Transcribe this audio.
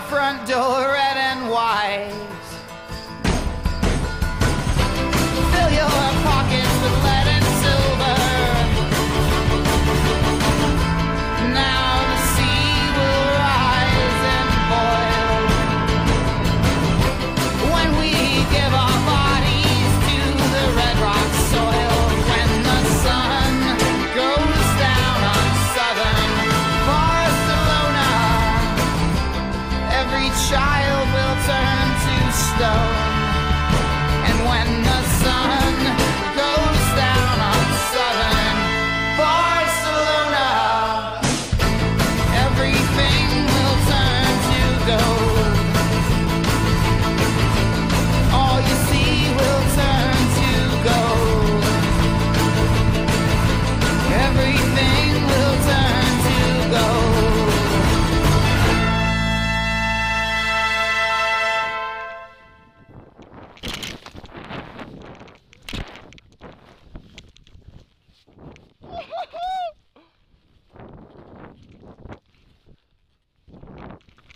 front door.